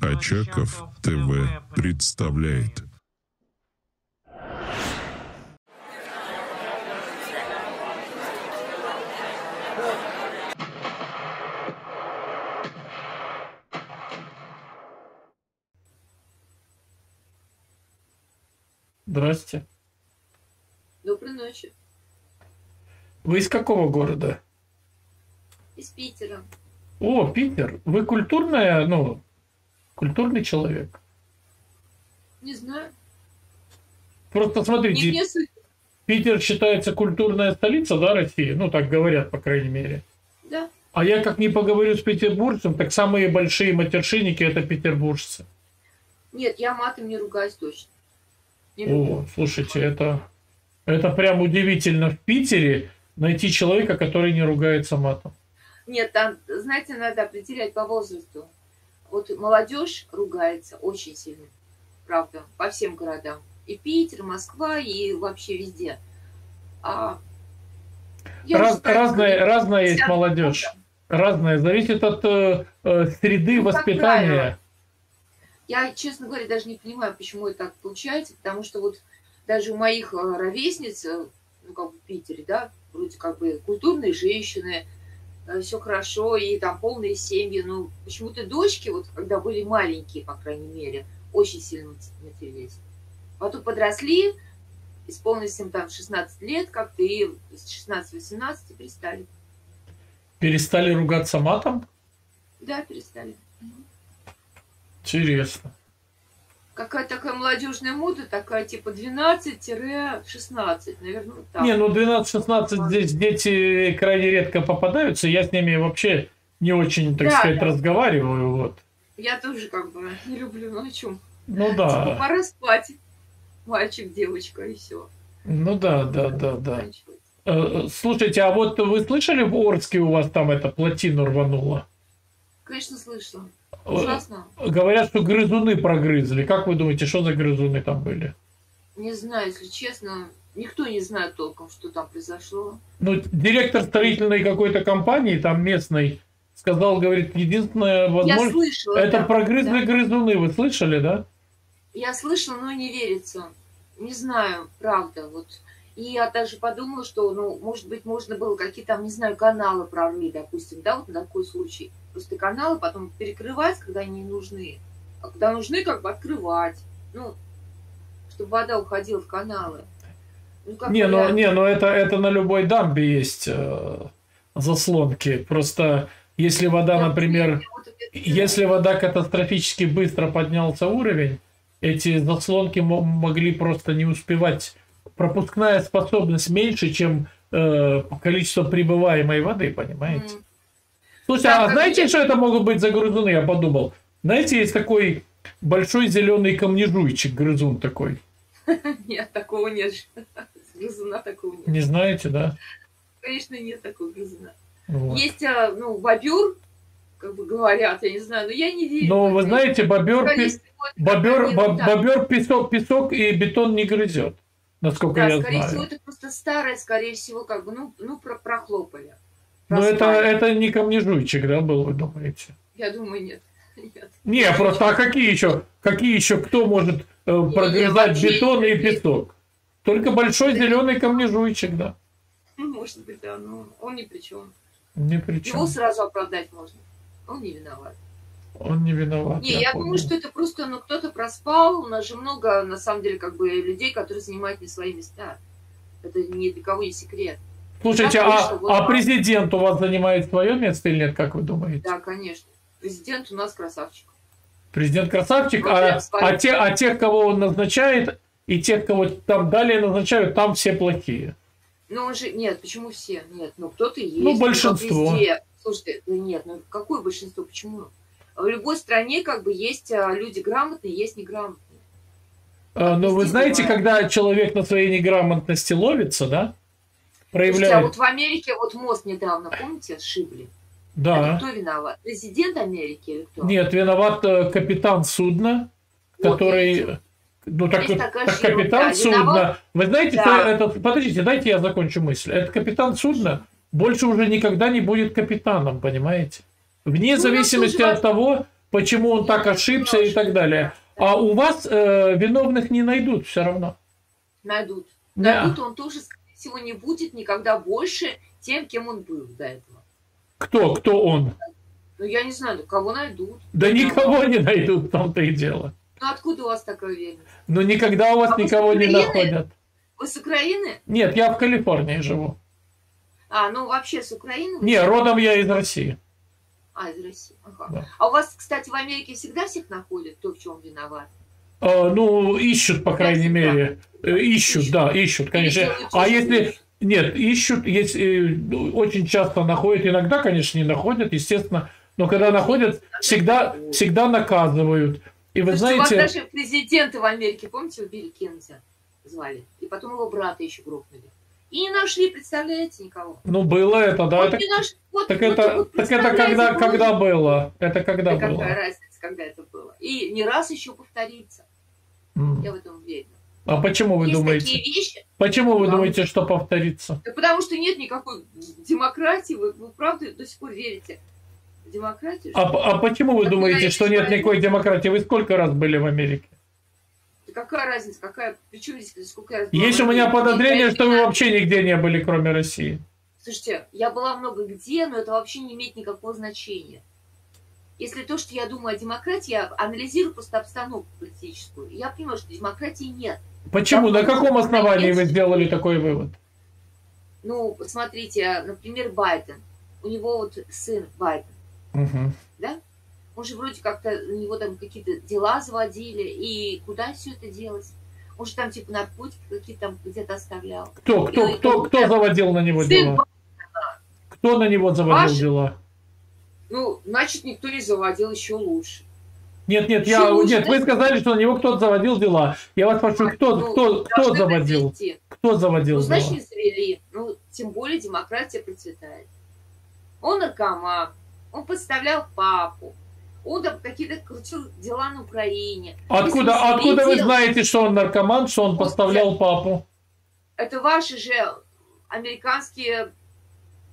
Очаков ТВ представляет. Здрасте. Доброй ночи. Вы из какого города? Из Питера. О, Питер. Вы культурная, ну, культурный человек. Не знаю. Просто Не смотрите, мне суть. Питер считается культурная столица, да, России? Ну, так говорят, по крайней мере. Да. А я как не поговорю с петербуржцем, так самые большие матершинники это петербуржцы. Нет, я матом не ругаюсь точно. Не. О, слушайте, это, это прям удивительно в Питере найти человека, который не ругается матом. Нет, там, знаете, надо определять по возрасту. Вот молодежь ругается очень сильно. Правда, по всем городам. И Питер, Москва, и вообще везде. А я Раз- считаю, разная, что разная есть 50 молодежь. Разная. Зависит от э, э, среды Ну, воспитания. Я, честно говоря, даже не понимаю, почему это так получается, потому что вот даже у моих э, ровесниц, э, ну, как бы в Питере, да, вроде как бы культурные женщины, все хорошо, и там полные семьи, но почему-то дочки, вот когда были маленькие, по крайней мере, очень сильно матерились. Потом подросли, исполнилось им там 16 лет, как-то и с 16-18 перестали. Перестали ругаться матом? Да, перестали. Интересно. Какая такая молодежная мода, такая типа 12-16, наверное, так. Не, ну 12-16 здесь дети крайне редко попадаются. Я с ними вообще не очень, так Да, сказать, да. разговариваю. Вот. Я тоже как бы не люблю, ну о чем? Ну Типа, да. пора спать. Мальчик, девочка, и все. Ну да, да, да, да. Э, Слушайте, а вот вы слышали в Орске у вас там это плотину рвануло? Конечно, слышала. Ужасно. Говорят, что грызуны прогрызли. Как вы думаете, что за грызуны там были? Не знаю, если честно, никто не знает толком, что там произошло. Ну, директор строительной какой-то компании, там местной, сказал, говорит, единственное Я возможность... слышала. Это да, прогрызли да. грызуны, вы слышали, да? Я слышала, но не верится. Не знаю, правда. Вот. И я даже подумала, что, ну, может быть, можно было какие-то не знаю, каналы прорви, допустим, да, вот на такой случай. Просто каналы потом перекрывать, когда они нужны. А когда нужны, как бы открывать. Ну, чтобы вода уходила в каналы. Ну, как Не, ну, вариант. не, ну это, это на любой дамбе есть э, заслонки. Просто если вода, Я например, если вода катастрофически быстро поднялся уровень, эти заслонки мо- могли просто не успевать. Пропускная способность меньше, чем э, количество прибываемой воды, понимаете? М. Слушайте, а знаете, что это могут быть за грызуны? Я подумал. Знаете, есть такой большой зеленый камнежуйчик, грызун такой. Нет, такого нет. Грызуна такого нет. Не знаете, да? Конечно, нет такого грызуна. Вот. Есть, а, ну, бобер, как бы говорят, я не знаю, но я не верю. Но в вы знаете, бобер, Скорее пи- бобер, бобер песок, песок и бетон не грызет, насколько Да, я скорее знаю. всего, это просто старое, скорее всего, как бы, ну, ну про прохлопали. Но это, Проспали. это не камнежуйчик, да, был, вы думаете? Я думаю, нет. Нет. Не, просто а какие еще, какие еще, кто может э, прогрызать вообще бетон и песок? Только большой зеленый камнежуйчик, да. Ну, может быть, да, но он ни при чем. Ни при Его чем. сразу оправдать можно. Он не виноват. Он не виноват. Не, я понял. думаю, что это просто, ну, кто-то проспал. У нас же много, на самом деле, как бы людей, которые занимают не свои места. Это ни для кого не секрет. Слушайте, а, а президент у вас занимает свое место или нет, как вы думаете? Да, конечно. Президент у нас красавчик. Президент красавчик, Ну, а, а, те, а тех, кого он назначает, и тех, кого там далее назначают, там все плохие. Ну, он же... Нет, почему все? Нет, ну, кто-то есть. Ну, большинство. везде. Слушайте, ну, нет, ну, какое большинство? Почему? В любой стране, как бы, есть а, люди грамотные, есть неграмотные. А, Но вы знаете, бывает. когда человек на своей неграмотности ловится, да, Слушайте, а проявляет... вот в Америке вот мост недавно, помните, сшибли? Это Да. кто виноват? Президент Америки или кто? Нет, виноват э, капитан судна, Вот, который... видите. Ну, так, так капитан ерунда. судна... Виноват- Вы знаете, Да. что это... Подождите, дайте я закончу мысль. Этот капитан судна больше уже никогда не будет капитаном, понимаете? Вне Ну, зависимости от того, почему он так ошибся и так далее. А у вас э, виновных не найдут все равно. Найдут. Да. Найдут, он тоже, всего, не будет никогда больше тем, кем он был до этого. Кто, кто он? Ну, я не знаю, кого найдут. Да никого не найдут, в том-то и дело. Ну, откуда у вас такая уверенность? Но никогда у вас А никого не находят. Вы с Украины? Нет, я в Калифорнии живу. А, ну, вообще с Украины? Не, родом я из России. А, из России. Ага. Да. А у вас, кстати, в Америке всегда всех находят, кто в чем виноват? Э, ну, ищут, по крайней всегда. мере. Э, Ищут, Ищут. да, ищут, конечно. делают А если... Нет, ищут, если, э, очень часто находят, иногда, конечно, не находят, естественно, но когда находят, всегда, всегда наказывают. И вы Слушайте, у вас знаете, даже президенты в Америке, помните, убили Кеннеди звали? И потом его брата еще грохнули. И не нашли, представляете, никого. ну, было это, да, Вот это, наш- вот- так вот- это, вот так это когда, когда было-? Это когда Да какая было? разница, когда это было. И не раз еще повторится. Я в этом уверена. А почему вы Есть думаете? вещи, Почему вы думаете, что повторится? да потому что нет никакой демократии. Вы, вы правда до сих пор верите в демократию? А, а почему вы Так думаете, что нет что никакой демократии? Вы сколько раз были в Америке? Да какая разница? Какая? Причем здесь сколько раз Есть у меня подозрение, что вы вообще нигде не были, кроме России. Слушайте, я была много где, но это вообще не имеет никакого значения. Если то, что я думаю о демократии, я анализирую просто обстановку политическую. Я понимаю, что демократии нет. Почему? Да, На каком основании вы сделали такой вывод? Ну, посмотрите, например, Байден. У него вот сын Байден. Мгм. Он же вроде как-то у него там какие-то дела заводили. И куда все это делать? Он же там типа наркотики какие-то там где-то оставлял. Кто, кто, И- кто, кто заводил на него Сын дела? Кто на него заводил Ваш? дела? Ну, значит, никто не заводил еще лучше. Нет, нет, Еще я, лучше, нет, вы да? сказали, что на него кто-то заводил дела. Я вас спрашиваю, кто, Ну, кто, кто заводил? Кто заводил Ну, значит, не завели. Ну, тем более демократия процветает. Он наркоман, он подставлял папу, он там какие-то крутил дела на Украине. Откуда, Если откуда вы знаете, что он наркоман, что он Вот поставлял папу? Это ваши же американские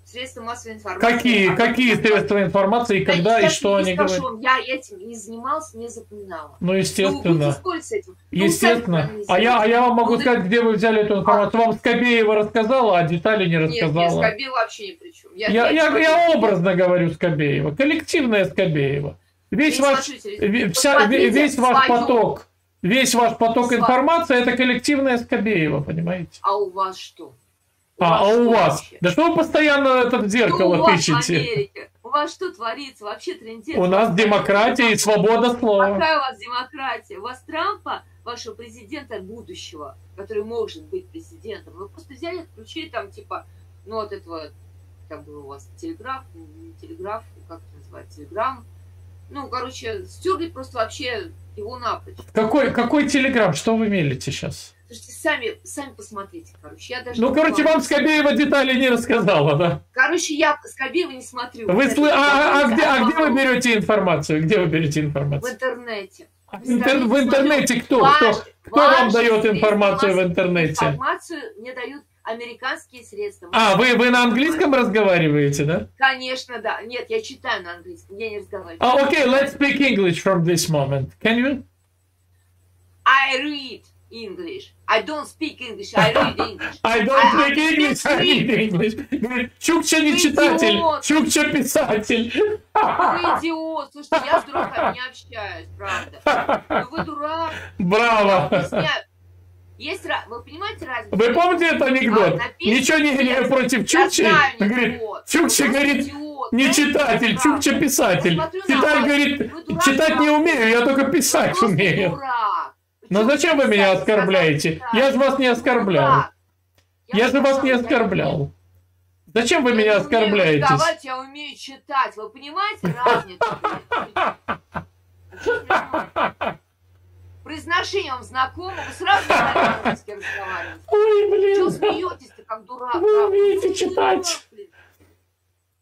средства массовой информации. Какие, А какие средства информации, Да, когда и что они скажу говорят? Я этим не занималась, не запоминала. Ну, Ну, естественно. с этим. Ну, Естественно. А я, а я вам могу Ну, сказать, где вы взяли эту информацию. Вам Скобеева рассказала, а детали не Нет, нет, рассказала. Скобеева вообще ни при чем. Я, я, я образно говорю Скобеева. Коллективная Скобеева. Весь ваш, вся- весь ваш свою. поток, весь ваш поток информации это коллективная Скобеева, понимаете? А у вас что? А, а у что вас? вообще? Да что вы постоянно это в Что зеркало в пишете? Америке? У вас что творится? Вообще трендец. У нас демократия и свобода слова. Какая у вас демократия? У вас Трампа, вашего президента будущего, который может быть президентом, вы просто взяли, отключили там, типа, ну, от этого, там был у вас телеграф, не телеграф, как это называется, телеграмм. Ну, короче, стерли просто вообще его напрочь. Какой, какой телеграм? Что вы мелите сейчас? Слушайте, сами, сами посмотрите, короче. Я даже Ну, короче, вам Скобеева детали не рассказала, да? Короче, я Скобеева не смотрю. Вы сл- а, а- а где, а где вы берете информацию? Где вы берете В информацию? интернете. В, интер- в интернете кто? Ваш- Кто, кто вам ваши дает информацию в интернете? Информацию мне дают американские средства. А, вы, вы на английском разговариваете, да? Конечно, да. Нет, я читаю на английском, я не разговариваю. А, окей, let's speak English from this moment. Can you? I read English. I don't speak English, I read English. I don't speak I English, I read English. Чукча не читатель. Чукча писатель. Вы идиот. Слушайте, я с дураками не общаюсь, правда. Ну вы дурак. Браво. Есть Вы понимаете разницу? Вы помните этот анекдот? А, написано Ничего не имею против Чукчи. Говорит, анекдот. Чукча говорит, не читатель, Чукча писатель. Читать, говорит, читать не умею, я только писать умею. дурак. Ну зачем вы меня оскорбляете? Я же вас не оскорблял. Я же вас не я оскорблял. Зачем вы Я меня не умею оскорбляетесь? разговаривать, Я умею читать. Вы понимаете разницу? Произношение вам знакомо? Вы сразу на разговариваете. Ой, Чего блин. смеетесь-то, как дурак? Вы умеете Ну, читать.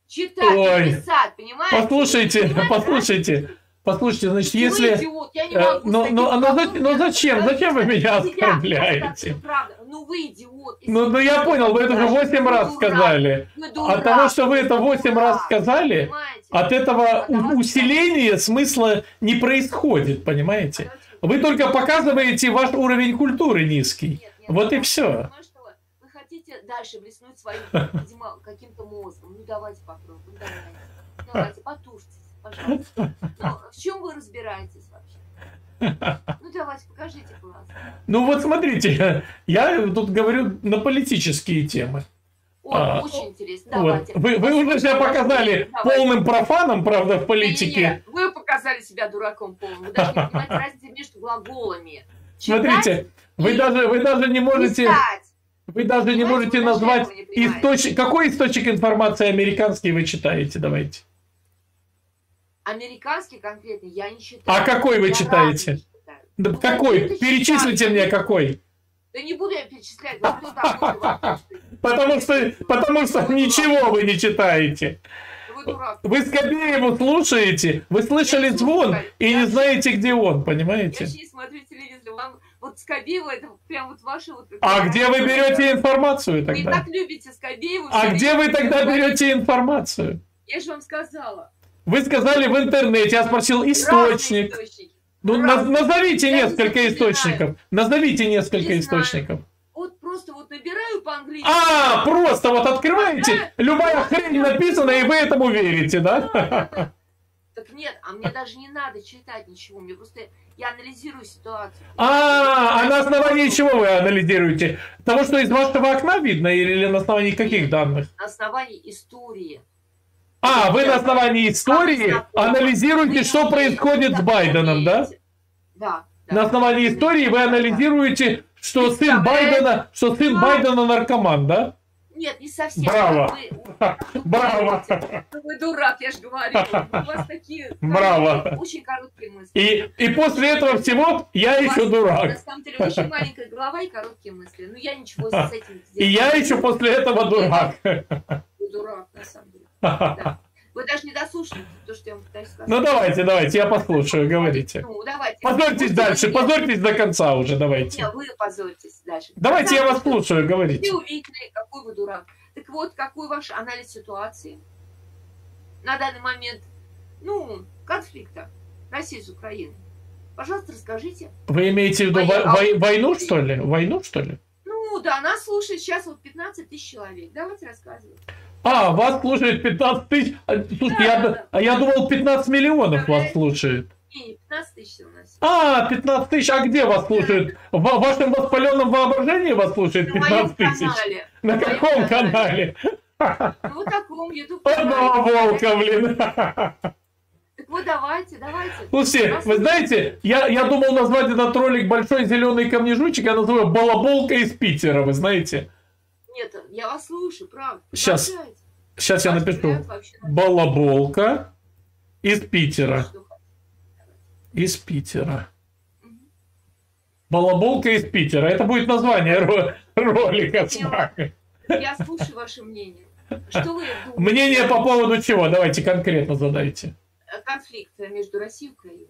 Читать Ой. писать, понимаете? Послушайте, Понимаете, послушайте. Послушайте, значит, Вы если... идиот, я не э, могу ну, таким ну, а ну ехать. зачем? Зачем вы меня оскорбляете? правда. Ну вы идиот. Ну, ну я понял, вы это уже восемь раз сказали. От того, что вы это вы восемь дурак, раз сказали, от этого усиления смысла не происходит, понимаете? Вы только показываете ваш уровень культуры низкий. Вот и что вы, хотите дальше блеснуть своим, видимо, каким-то мозгом. Ну давайте попробуем. Давайте. Давайте, потушьтесь, пожалуйста. Ну, в чем вы разбираетесь вообще? Ну давайте, покажите глаз. Ну вот смотрите, я тут говорю на политические темы. О, А, очень интересно. Вот. Давайте. Вы, вы уже себя показали Давайте. полным профаном, правда, в политике. Вы показали себя дураком полным. Вы даже не понимаете разницы между глаголами. Смотрите, вы даже, вы даже не можете, Писать. вы даже не можете назвать источник. Какой источник информации американский вы читаете? Давайте. Американский конкретно я не читаю. А какой вы Я читаете? Да Ну, какой? Перечислите мне какой. Да не буду я перечислять. Вот кто вопрос. Потому что, потому что ничего вы не читаете. Вы. Вы Скобееву слушаете, вы слышали Я звон и Я не знаете, где он, Я понимаете? вообще не смотрю телевизор. Вам вот Скобеева это прям вот ваши вот... А где вы берете информацию Вы и тогда? так любите Скобееву. А где вы тогда берете информацию? Я же вам сказала. Вы сказали в интернете, я спросил источник. Ну, Разные. назовите Я не несколько знаю. источников. Назовите несколько Не знаю. источников. Вот просто вот набираю по-английски. А, просто вот открываете, любая хрень написана, и вы этому верите, да? Так нет, а мне даже не надо читать ничего. Мне просто я анализирую ситуацию. А, а на основании чего вы анализируете? Того, что из вашего окна видно, или на основании каких данных? На основании истории. А, вы на основании истории анализируете, что происходит с Байденом, да? Да. На основании истории вы анализируете, что сын Байдена, что сын Байдена наркоман, да? Нет, не совсем. Браво. Вы, Браво! вы дурак, я же говорю. У вас такие Браво. очень короткие мысли. И, и после этого всего я У вас, еще На дурак. самом деле очень маленькая голова и короткие мысли. Ну я ничего с этим не И я сделаю. еще после этого дурак. Вы дурак, на самом деле. Да. Вы даже не дослушали то, что я вам пытаюсь сказать. Ну давайте, давайте, я послушаю, говорите. Ну, давайте. Позорьтесь Будьте дальше, вы- позорьтесь до конца уже, давайте. Не, вы позоритесь дальше. Давайте я вас Потому слушаю, говорите. Вы увидели, какой вы дурак. Так вот, какой ваш анализ ситуации на данный момент, ну, конфликта России с Украиной? Пожалуйста, расскажите. Вы имеете в виду во- вой- войну, что ли? Войну, что ли? Ну, да, нас слушает сейчас вот 15 тысяч человек. Давайте рассказывать. А, вас слушает 15 тысяч. А, Слушайте, я, д- а я думал 15 миллионов вас слушает. Не, не 15 тысяч у нас. А, 15 тысяч, а где вас слушают? В вашем воспаленном воображении вас слушает На моем 15 тысяч? канале. На моем каком канале. канале? Ну, таком YouTube Одного волка, блин. Так вот, давайте, давайте. Слушайте, вы знаете, я, я думал назвать этот ролик «Большой зеленый камнежучек», я называю «Балаболка из Питера», вы знаете? Нет, я вас слушаю, правда. Щас. Продолжайте. Сейчас я напишу. «Балаболка из Питера». Из Питера. Балаболка из Питера. Это будет название ро- ролика с. Я слушаю ваше мнение. Что вы думаете? Мнение по поводу чего? Давайте конкретно задайте. конфликт между Россией и Украиной?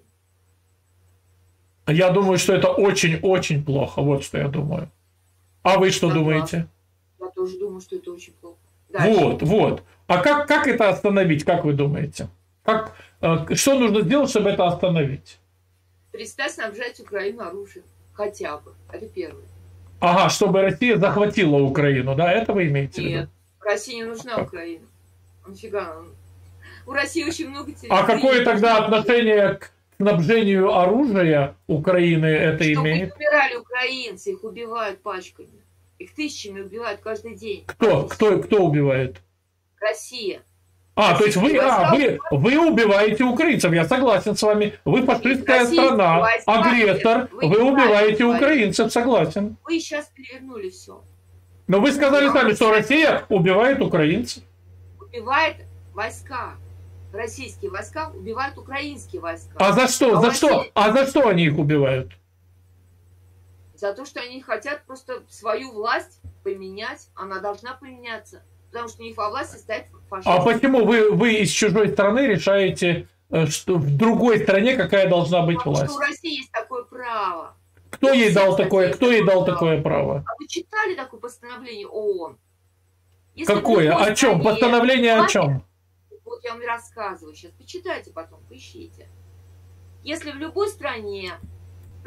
Я думаю, что это очень-очень плохо. Вот что я думаю. А вы что Согласна. думаете? Я тоже думаю, что это очень плохо. Дальше. Вот, вот. А как, как это остановить, как вы думаете? Как, э, что нужно сделать, чтобы это остановить? Перестать снабжать Украину оружием. Хотя бы. Это первое. Ага, чтобы Россия захватила Украину, да? Это вы имеете в виду? Нет. России не нужна Украина. А Нафига она? У России очень много территорий. А какое тогда отношение к снабжению оружия Украины это Чтобы имеет? их умирали украинцы, их убивают пачками. Их тысячами убивают каждый день. Кто, кто, кто убивает? Россия. А, то есть вы, а, вы, вы убиваете украинцев, я согласен с вами. Вы фашистская страна, агрессор, вы вы убиваете украинцев, согласен. Вы сейчас перевернули все. Но вы сказали сами, что Россия убивает украинцев. Убивает войска. Российские войска убивают украинские войска. А за что? А За что? А за что они их убивают? За то, что они хотят просто свою власть поменять. Она должна поменяться. Потому что у них во власти стоит фашизм. А почему вы, вы из чужой страны решаете э, что в другой стране какая должна быть Потому власть. что у России есть такое право. Кто ей дал такое, кто ей дал такое право? А вы читали такое постановление ООН? Если Какое? О чем? стране- Постановление о чем? Вот я вам рассказываю сейчас. Почитайте потом, поищите. Если в любой стране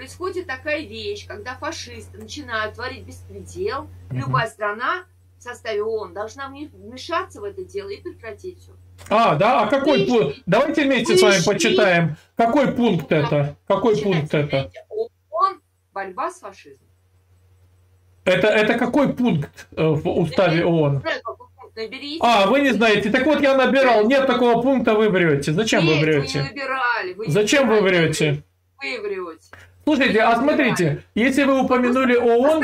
происходит такая вещь, когда фашисты начинают творить беспредел, Мгм. любая страна в составе ООН должна вме- вмешаться в это дело и прекратить все. А, да, а какой пункт? Давайте вместе с вами почитаем. Какой пункт это? Какой пункт это? ООН борьба с фашизмом. Это, это какой пункт э, в уставе ООН? Наберите. А, вы не знаете. Так вот, я набирал. Нет такого пункта, вы врете. Зачем вы Нет, Вы не врете? выбирали. Вы не Зачем вы выбирали. врете? Вы врете. Слушайте, а смотрите, если вы упомянули ООН...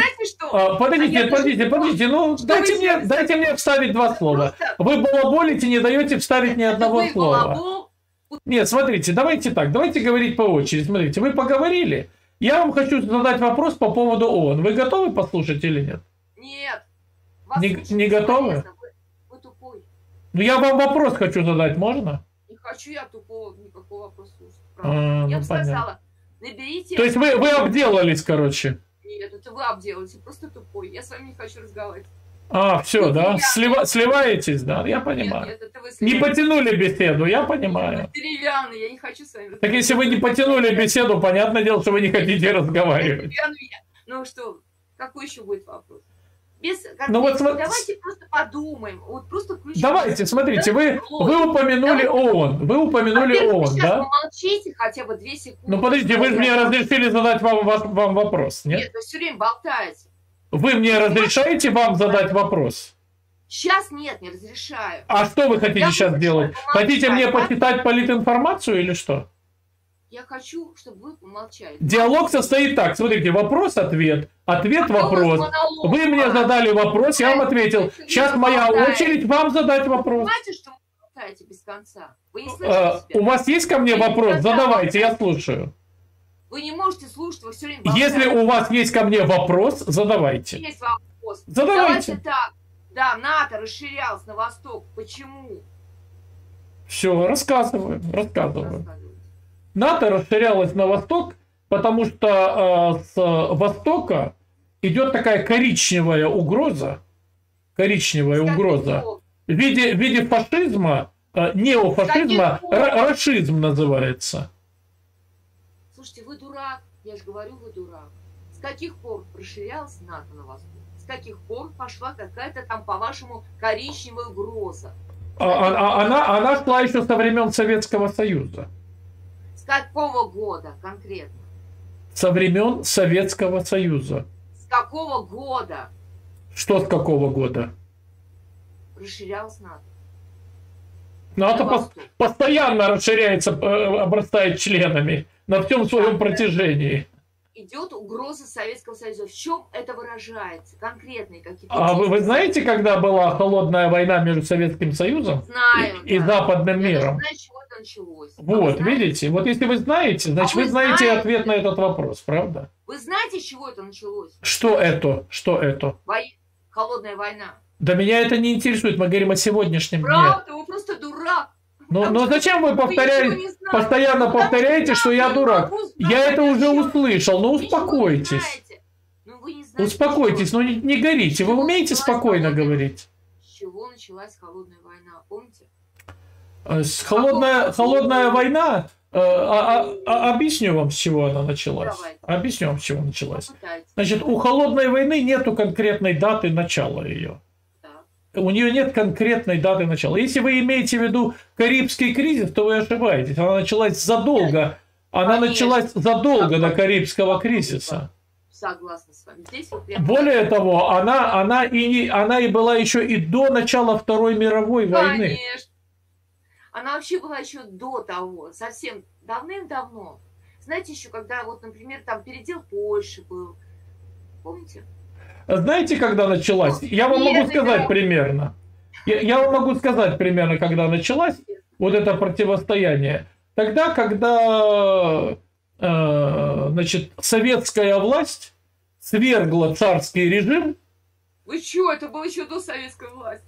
а, Подождите, я подождите, подождите, ну Что дайте мне, сейчас- дайте мне вставить два слова. Просто Вы балаболите, не даете вставить ни одного вы слова. балабол, Нет, смотрите, давайте так, давайте говорить по очереди. Смотрите, вы поговорили, я вам хочу задать вопрос по поводу ООН. Вы готовы послушать или нет? Нет. Вас Не- не готовы? Вы, вы тупой. Ну, я вам вопрос хочу задать, можно? Не хочу я тупого никакого вопроса слушать. А, правда. ну, я бы понятно. сказала, наберите... То есть вы, вы обделались, короче. Нет, это вы обделаете, просто тупой. Я с вами не хочу разговаривать. А, все, да? Нет. Слива- сливаетесь, да? Я Нет, понимаю. нет, это вы Не потянули беседу, я понимаю. Деревянный, я не хочу с вами Так если вы не потянули беседу, понятное дело, что вы не хотите разговаривать. Я. Ну что, какой еще будет вопрос? Без Ну вот Давайте просто подумаем. Вот просто включим. Давайте, смотрите, вы, вы упомянули ООН, вы упомянули Во-первых, ООН, да? помолчите хотя бы две секунды. Ну подождите, вы же мне разрешили задать вам, вам вопрос, нет? Нет, вы все время болтаете. Вы мне разрешаете вам задать вопрос? Сейчас нет, не разрешаю. А что вы хотите Я сейчас делать? Хотите мне да? почитать политинформацию или что? Я хочу, чтобы вы помолчали. Диалог состоит так, смотрите, вопрос-ответ, А ответ-вопрос. монолог? Вы мне задали вопрос, я вам ответил. Сейчас моя очередь вам задать вопрос. Понимаете, что вы болтаете без конца? Вы не Э, слышите себя? У вас есть ко мне вопрос? Задавайте, я слушаю. Вы не можете слушать, вы все время Если болтаете. у вас есть ко мне вопрос, задавайте. Есть вопрос. Задавайте. Давайте так. Да, НАТО расширялось на восток. Почему? Все, рассказываю, рассказываю. Рассказывайте. НАТО расширялось на восток, потому что э, с востока идет такая коричневая угроза, коричневая С каких угроза в виде, в виде фашизма, э, неофашизма, рашизм называется. Слушайте, вы дурак. Я же говорю, вы дурак. С каких пор расширялась НАТО на восток? С каких пор пошла какая-то там, по-вашему, коричневая угроза? А- а- а- она, она шла еще со времен Советского Союза. С какого года конкретно? Со времен Советского Союза. С какого года Что с какого года? расширялась НАТО? НАТО восток. постоянно расширяется, э, обрастает членами на всем своем протяжении. Идет угроза Советского Союза. В чем это выражается? Конкретные какие-то А вы, вы знаете, когда была холодная война между Советским Союзом Знаю. и, и да. западным Я миром? знаю, чего это началось. А Вот, знаете? видите? Вот если вы знаете, значит А вы вы знаете знаете? ответ на этот вопрос, правда? Вы знаете, с чего это началось? Что это? Что это? Вой- Холодная война. Да меня это не интересует, мы говорим о сегодняшнем дне. Правда, вы просто дурак. Но, Потому но что зачем вы повторяете, постоянно повторяете, что я дурак? Я это уже услышал, ну успокойтесь. знаете. Ну, Успокойтесь, с ну не, не горите. Вы умеете спокойно говорить? С чего началась холодная война? Помните? Э, С холодная, Какого- холодная война, э, а- а- а- объясню вам, с чего она началась. Давайте. Объясню вам, с чего началась. Значит, у холодной войны нету конкретной даты начала ее. У нее нет конкретной даты начала. Если вы имеете в виду Карибский кризис, то вы ошибаетесь. Она началась задолго. Она Конечно. началась задолго до Карибского кризиса. Согласна с вами. Здесь вы прям... Более того, она, она, и, не- она и была еще и до начала Второй мировой войны. Конечно. Она вообще была еще до того, совсем давным-давно. Знаете, еще когда, вот, например, там передел Польши был. Помните? Знаете, когда началась? Я вам могу сказать примерно. Я, я вам могу сказать примерно, когда началась вот это противостояние. Тогда, когда э, значит, советская власть свергла царский режим, Вы что, это было еще до советской власти?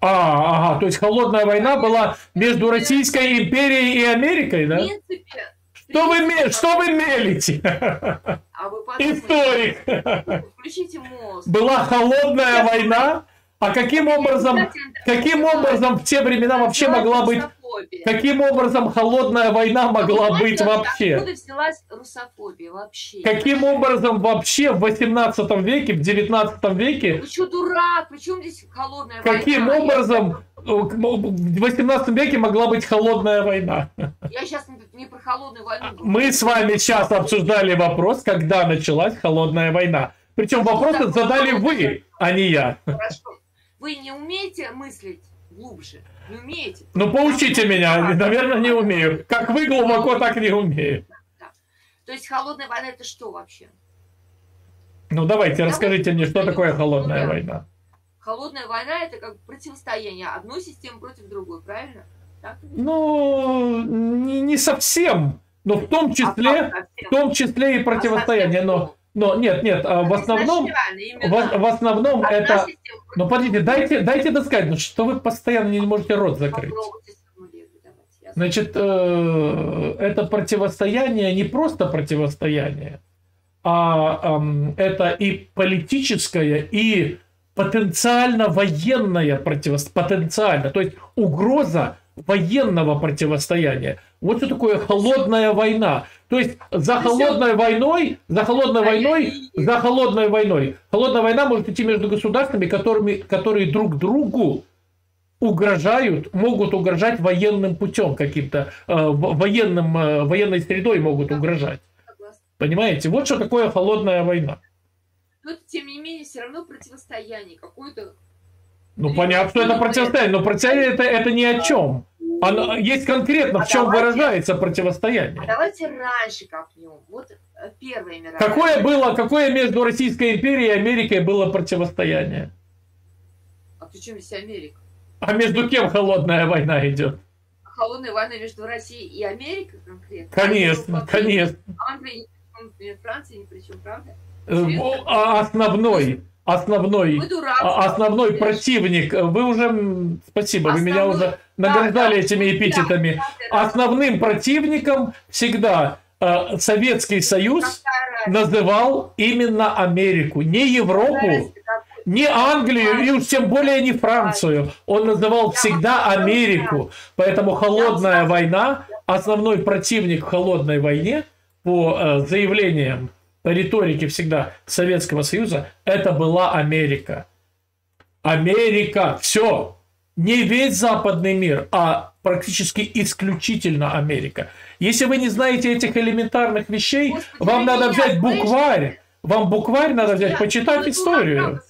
А, ага, то есть холодная война была между Российской империей и Америкой, В да? принципе, Что вы, ме- что вы мелите? а вы подумайте, Историк. Включите мозг. Была холодная война? А каким образом, каким образом в те времена вообще могла быть, каким образом холодная война могла Понимаете, быть откуда вообще? взялась русофобия вообще? Каким образом вообще в 18 веке, в 19 веке, Вы что, дурак? Причем здесь холодная каким война? образом э, в 18 веке могла быть холодная война? Я сейчас не про холодную войну говорю. Мы с вами сейчас обсуждали вопрос, когда началась холодная война. Причем вопрос такое задали вы, а не я. Хорошо. Вы не умеете мыслить глубже? Не умеете? Ну, поучите меня, наверное, не умею. Как вы глубоко, так не умею. То есть холодная война это что вообще? Ну, давайте, Давайте расскажите мне, что такое холодная Ну, да. война. Холодная война это как противостояние одной системы против другой, правильно? Так? Ну, не, не совсем, но в том числе, А в том числе и противостояние. А Но, но нет, нет, а в основном, в, в основном одна это... система Ну, подождите, дайте, дайте досказать, ну что вы постоянно не можете рот закрыть? Значит, э, это противостояние не просто противостояние, а эм, это и политическое, и потенциально военное противостояние. Потенциально, то есть угроза военного противостояния. Вот что такое холодная война. То есть за холодной войной, за холодной войной, за холодной войной. Холодная война может идти между государствами, которыми, которые друг другу угрожают, могут угрожать военным путем каким-то, э, военным, э, военной средой могут угрожать. Понимаете? Вот что такое холодная война. Но тем не менее, все равно противостояние какое-то. Ну, понятно, что это противостояние, но противостояние это, это ни о чем. Оно, есть конкретно, в А чем давайте- выражается А противостояние. давайте раньше копнем. Вот э, Первая мировая. Какое было, какое между Российской империей и Америкой было противостояние? А при чем здесь Америка? А между кем холодная война идет? Холодная война между Россией и Америкой конкретно? Конечно, Англия, конечно. Англия, Франция ни при чем, правда? Э, а Основной, основной. А- Основной противник, вы уже, спасибо, вы меня Основной- уже награждали да, этими эпитетами. Основным противником всегда э, Советский Союз называл именно Америку, не Европу, не Англию и уж тем более не Францию. Он называл всегда Америку. Поэтому холодная война, основной противник в холодной войне по э, заявлениям, риторике всегда Советского Союза, это была Америка. Америка, все. Не весь западный мир, а практически исключительно Америка. Если вы не знаете этих элементарных вещей, Господи, вам надо взять букварь. Вам букварь надо взять, почитать историю.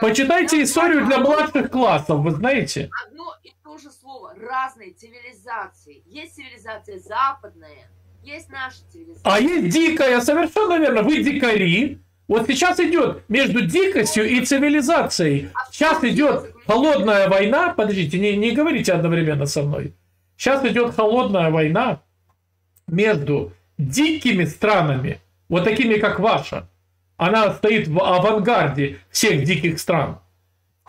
Почитайте историю для младших классов, вы знаете. Одно и то же слово. Разные цивилизации. Есть цивилизация западная, есть наша цивилизация. А есть дикая, совершенно верно, вы дикари. Вот сейчас идет между дикостью и цивилизацией. Сейчас идет холодная война. Подождите, не, не говорите одновременно со мной. Сейчас идет холодная война между дикими странами, вот такими как ваша. Она стоит в авангарде всех диких стран.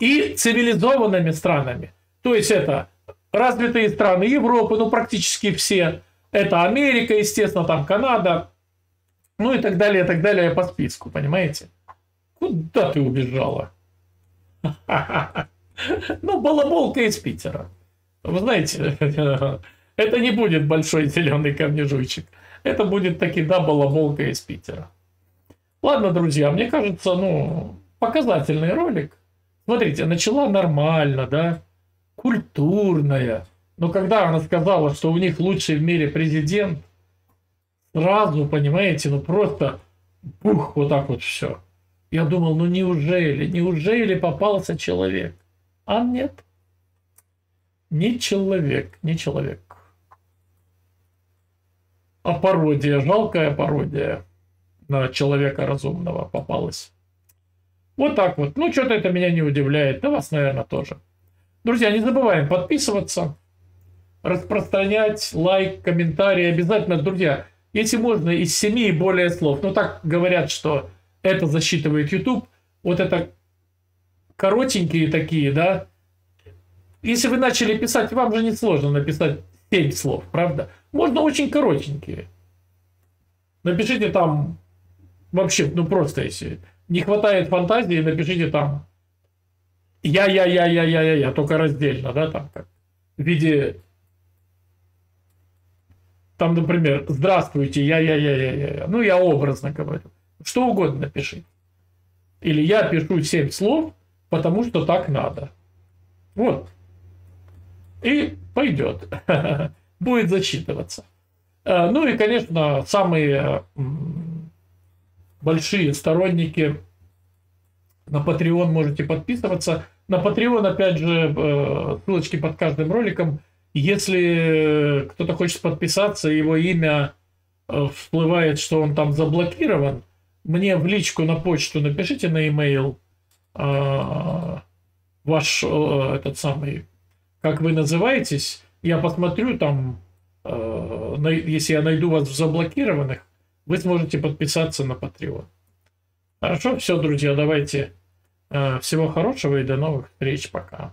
И цивилизованными странами. То есть это развитые страны Европы, ну практически все. Это Америка, естественно, там Канада, ну и так далее, и так далее по списку, понимаете? Куда ты убежала? Ну, балаболка из Питера. Вы знаете, это не будет большой зеленый камнежуйчик. Это будет таки, да, балаболка из Питера. Ладно, друзья, мне кажется, ну, показательный ролик. Смотрите, начала нормально, да, культурная. Но когда она сказала, что у них лучший в мире президент, сразу, понимаете, ну просто бух, вот так вот все. Я думал, ну неужели, неужели попался человек? А нет. Не человек, не человек. А пародия, жалкая пародия на человека разумного попалась. Вот так вот. Ну, что-то это меня не удивляет. Да вас, наверное, тоже. Друзья, не забываем подписываться, распространять, лайк, комментарии. Обязательно, друзья, если можно, из семи и более слов. Ну, так говорят, что это засчитывает YouTube. Вот это коротенькие такие, да, если вы начали писать, вам же не сложно написать 7 слов, правда? Можно очень коротенькие. Напишите там вообще, ну просто если не хватает фантазии, напишите там я, я, я, я, я, я, я, только раздельно, да, там как в виде там, например, здравствуйте, я, я, я, я, я, я. Ну, я образно говорю. Что угодно напишите. Или я пишу 7 слов, потому что так надо. Вот. И пойдет. Будет зачитываться. Э, ну и, конечно, самые большие сторонники на Patreon можете подписываться. На Patreon, опять же, э, ссылочки под каждым роликом. Если кто-то хочет подписаться, его имя э, всплывает, что он там заблокирован, мне в личку на почту напишите на e-mail э, ваш этот самый, как вы называетесь, я посмотрю там, если я найду вас в заблокированных, вы сможете подписаться на Patreon. Хорошо, все, друзья, давайте. Всего хорошего и до новых встреч. Пока.